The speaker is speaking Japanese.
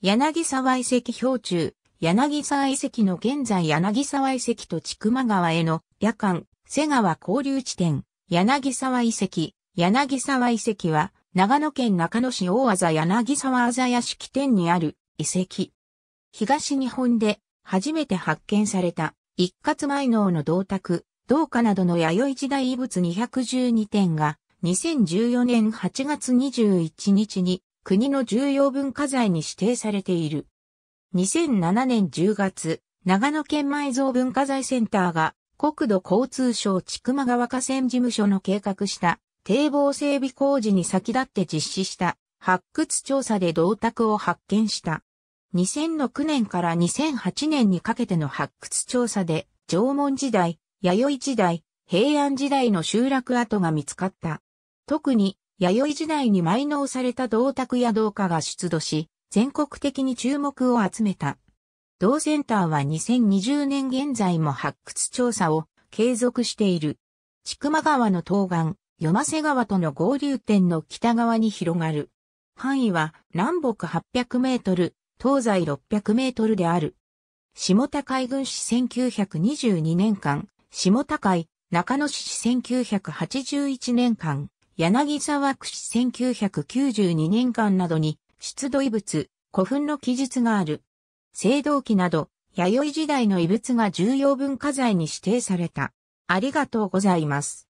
柳沢遺跡標柱、柳沢遺跡の現在柳沢遺跡と千曲川への夜間、瀬川交流地点、柳沢遺跡、柳沢遺跡は、長野県中野市大字柳沢あざ屋式典にある遺跡。東日本で初めて発見された一括埋納の銅鐸、銅貨などの弥生時代遺物212点が2014年8月21日に国の重要文化財に指定されている。2007年10月、長野県埋蔵文化財センターが国土交通省千曲川河川事務所の計画した堤防整備工事に先立って実施した発掘調査で銅鐸を発見した。2006年から2008年にかけての発掘調査で縄文時代、弥生時代、平安時代の集落跡が見つかった。特に弥生時代に埋納された銅鐸や銅貨が出土し、全国的に注目を集めた。同センターは2020年現在も発掘調査を継続している。千曲川の東岸、夜瀬川との合流点の北側に広がる。範囲は南北800メートル、東西600メートルである。下高海軍市1922年間、下高井、中野市1981年間、柳沢区市1992年間などに出土遺物、古墳の記述がある。青銅器など、弥生時代の遺物が重要文化財に指定された。ありがとうございます。